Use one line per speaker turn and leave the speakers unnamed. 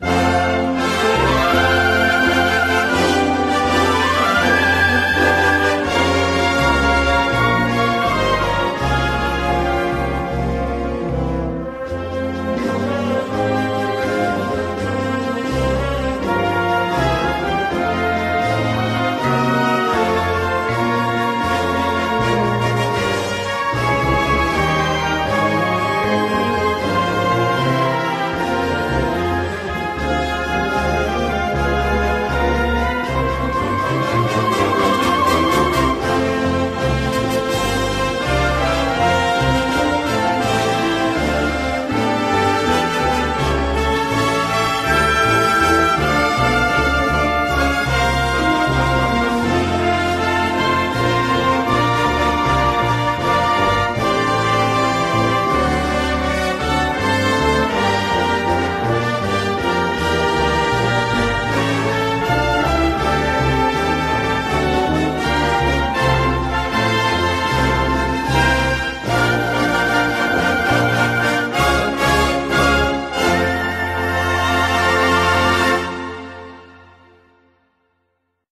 Bye.